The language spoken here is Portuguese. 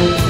Música